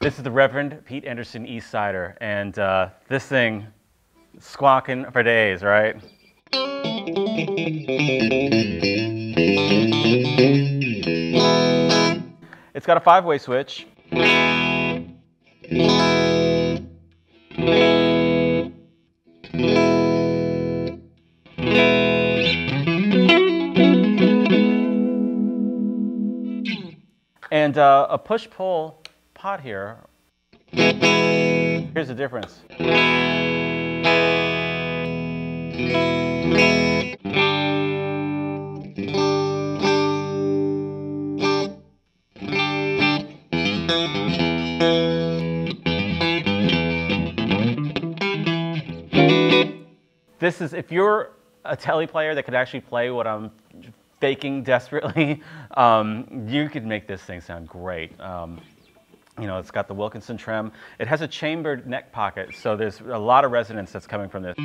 This is the Reverend Pete Anderson Eastsider, and uh, this thing squawking for days, right? It's got a five-way switch. And uh, a push-pull pot here. Here's the difference. This is, if you're a Tele player that could actually play what I'm faking desperately, um, you could make this thing sound great. Um, you know, it's got the Wilkinson trem. It has a chambered neck pocket, so there's a lot of resonance that's coming from this.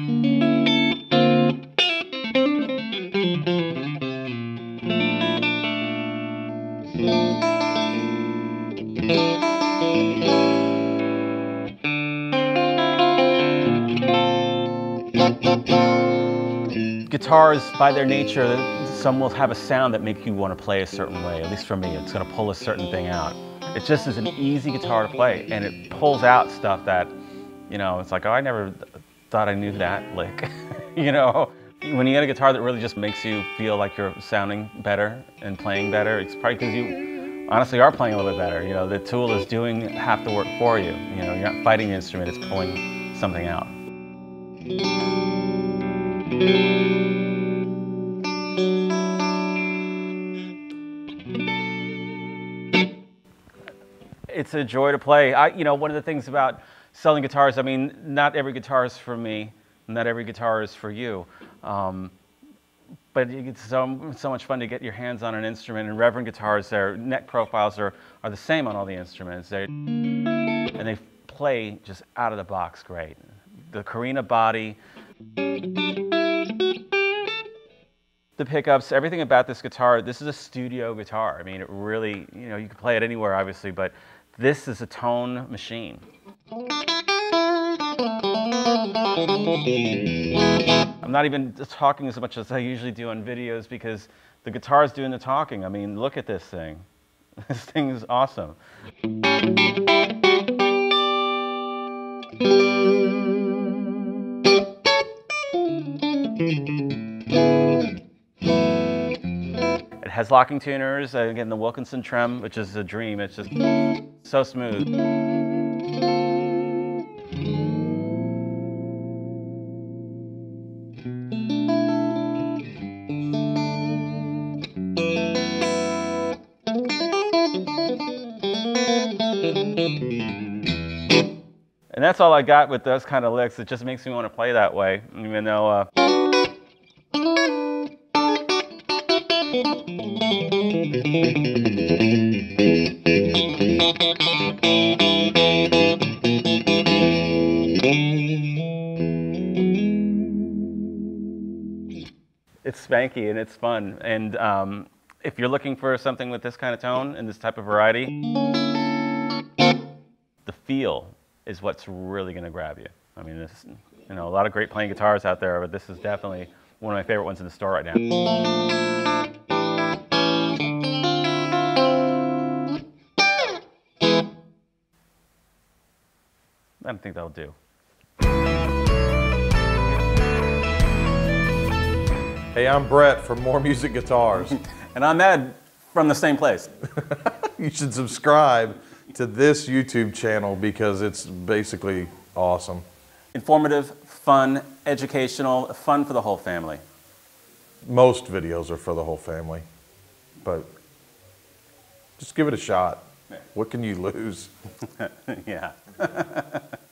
Guitars, by their nature, some will have a sound that make you want to play a certain way. At least for me, it's going to pull a certain thing out. It just is an easy guitar to play, and it pulls out stuff that, you know, it's like, oh, I never thought I knew that lick. you know, when you get a guitar that really just makes you feel like you're sounding better and playing better, it's probably because you honestly are playing a little bit better. You know, the tool is doing half the work for you. You know, you're not fighting the instrument, it's pulling something out. It's a joy to play. I, you know, one of the things about selling guitars, I mean, not every guitar is for me, not every guitar is for you. Um, but it's so, so much fun to get your hands on an instrument. And Reverend guitars, their neck profiles are, are the same on all the instruments. They, and they play just out of the box great. The Korina body, the pickups, everything about this guitar, this is a studio guitar. I mean, it really, you know, you can play it anywhere, obviously, but this is a tone machine. I'm not even talking as much as I usually do on videos because the guitar is doing the talking. I mean, look at this thing. This thing is awesome. It has locking tuners, uh, again the Wilkinson trem, which is a dream. It's just so smooth. And that's all I got with those kind of licks. It just makes me want to play that way, even though. Uh, it's spanky and it's fun. And um, if you're looking for something with this kind of tone and this type of variety, the feel is what's really going to grab you. I mean, this, you know, a lot of great playing guitars out there, but this is definitely one of my favorite ones in the store right now. I don't think that'll do. Hey, I'm Brett from Moore Music Guitars. And I'm Ed from the same place. you should subscribe to this YouTube channel because it's basically awesome. Informative, fun, educational, fun for the whole family. Most videos are for the whole family, but just give it a shot. What can you lose? yeah.